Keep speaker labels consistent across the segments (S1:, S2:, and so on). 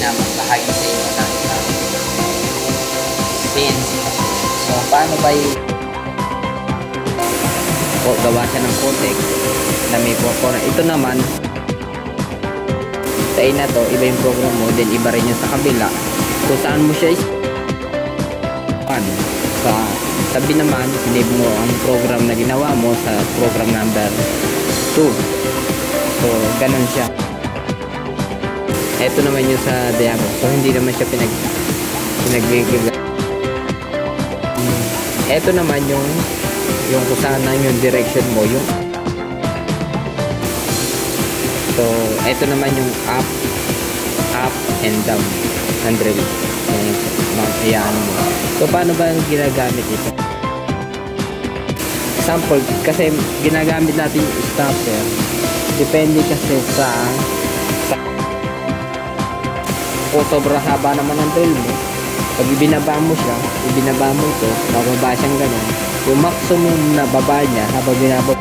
S1: na magbahagi sa inyo ng uh, CNC machine. So, paano ba yung o, gawa siya ng Cotex na may program. Ito naman, sa ina to, iba yung program mo, then iba rin yung sa kabila. Kung saan mo siya is sa tabi naman, sinave mo ang program na ginawa mo sa program number 2. So, ganun siya. Ito naman yung sa diagram. So, hindi naman siya pinag pinagbigay. Ito naman yung yung kung yung direction mo yung so ito naman yung up up and down ang drill iyaan mo so paano ba ginagamit ito sample kasi ginagamit natin yung stopper depende kasi sa kung sobra haba naman ang drill mo. Pag ibinaba mo siya ibinaba mo ito bababa siyang ganun. Yung maximum na baba niya habang binabab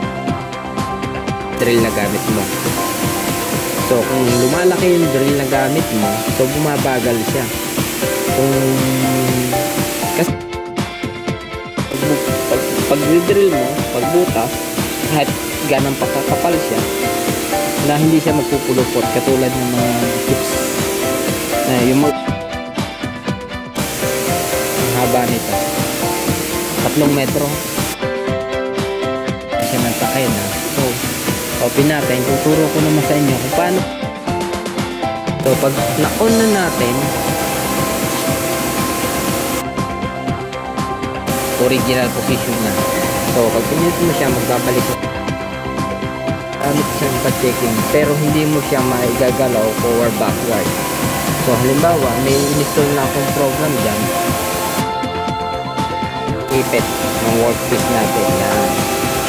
S1: drill na gamit mo. So kung lumalaki yung drill na gamit mo so bumabagal siya. Kung kasi pag, pag, pag drill mo pagbutas kahit ganang pakakapal siya na hindi siya magpupulupot katulad ng mga tips na yung mag ang haba nito. Tatlong metro. Kasi ng takay na. So open natin. Tuturo ko naman sa inyo kung paano. So pag na-on na natin original position na. So pag pinit mo siya magbabalik gamit siya sa checking pero hindi mo siya maigagalaw forward backward so halimbawa may install na akong program dyan ipit ng workpiece natin. Yan.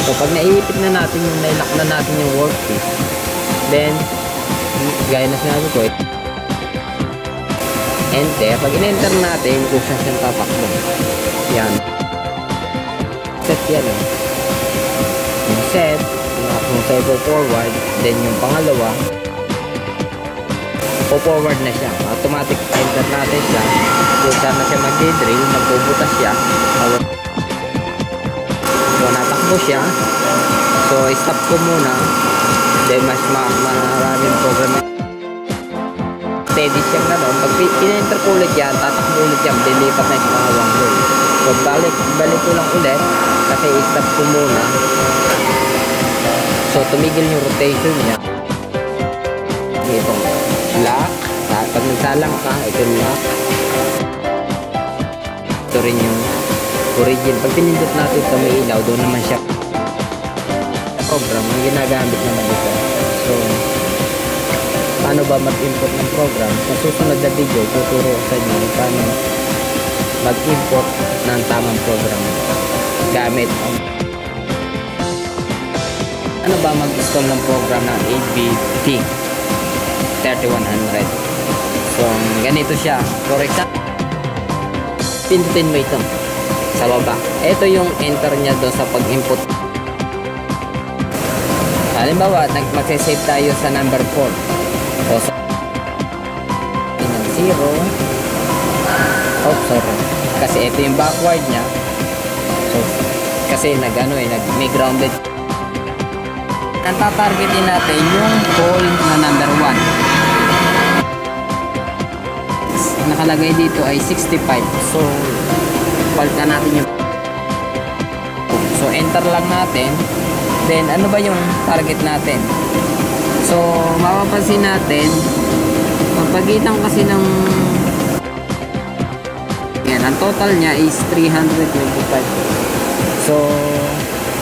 S1: So, pag naiipit na natin yung nailak na natin yung workpiece, then, gaya na sinabi ko, enter. Pag in-enter natin, kung saan siyang tatakbo. Yan. Set yan eh. Yung set, kung sa forward, then yung pangalawa, po-forward na siya. Automatic enter natin siya. Saan na siya mag-drill, magbubutas siya. So, natakbo siya. So, stop ko muna. Then, mas ma maraming program steady siya na noon. Pag in-enter ko ulit yan, tatakbo ulit yan, dilipat na mga one way. So, balik, balik ko lang ulit kasi stop ko muna. So, tumigil yung rotation niya. Itong lock. Pag nagsalang ka, ito lock. Ito rin yung origin. Pag pinindot natin ito may ilaw, doon naman siya. Program, ang ginagamit naman ito. So, paano ba mag-import ng program? Sa susunod na video, tuturo sa inyo paano mag-import ng tamang program gamit ang ano ba mag-install ng program ng ABT 3100 so ganito siya. For example pindutin mo ito sa baba. Ito yung enter niya doon sa pag-input. Halimbawa mag-save tayo sa number 4 o sa 0 oh sorry. Kasi ito yung backward niya. So kasi nag ano eh nag may grounded. Ang tatargetin natin yung pole na number 1 nakalagay dito ay 65 so palta natin yung so enter lang natin. Then ano ba yung target natin? So mapapansin natin mapagitan kasi ng yan ang total niya is 325 so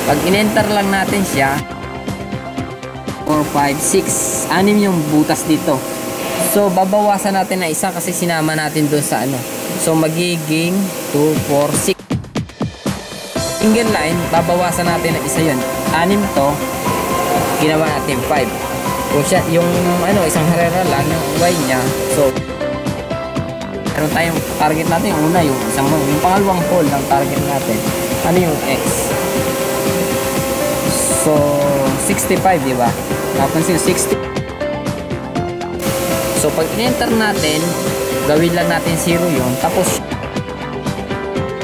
S1: pag in-enter lang natin siya 4, 5, 6 anim yung butas dito so babawasan natin na isa kasi sinama natin doon sa ano. So magiging 2, 4, 6 single line babawasan natin na isa yun. Anim to ginawa natin 5 kung siya yung ano isang harera lang yung y nya so meron tayong target natin. Yung una yung isang yung pangalawang hole ng target natin ano yung x? So 65 di ba? Napansin 60 So, pag in-enter natin, gawin lang natin 0 yun. Tapos,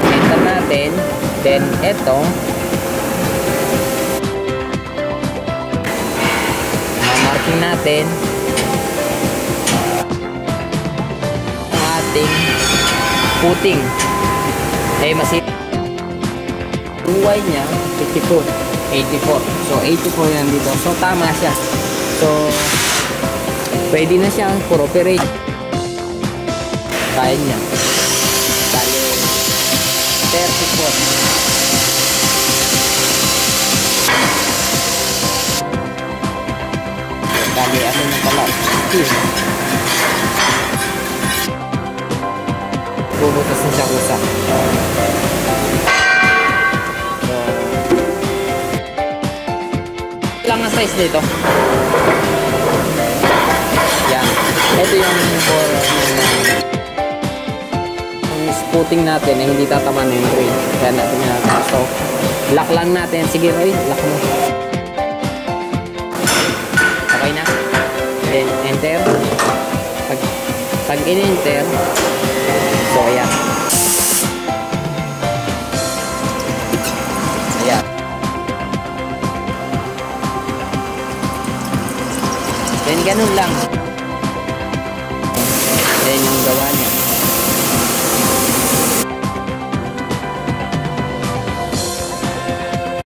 S1: enter natin. Then, eto. marking natin ang ating puting. Eh, masip buhay niya 54 84 so 84 yan dito so tama siya so pwede na siyang cooperate. Kaya niya. Bali 34 bali ano na pala? 15 bubutas na siya kusa lang ang size nito. Ito yung for yung spooting natin na hindi tataman yung train. Kaya natin ginagawa. So, lock lang natin. Sige, Roy, lock mo. Okay na. Then, enter. Pag, pag in-enter, so. Ayan. Then, ganun lang. Then, yung gawa niya.